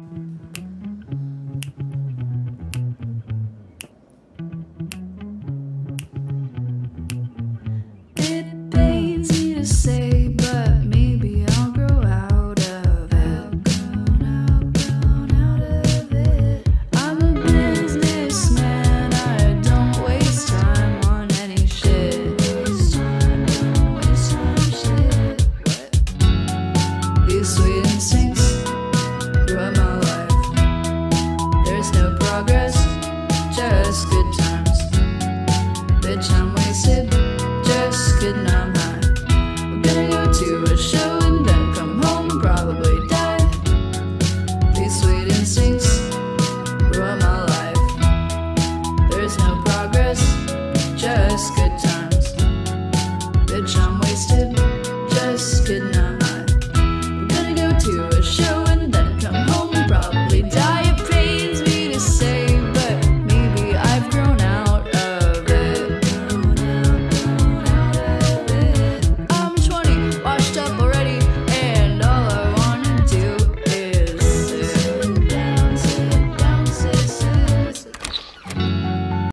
Mm-hmm. time just I'm. We're gonna go to a show and then come home, probably die. These sweet instincts my life. There's no